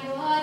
Maybe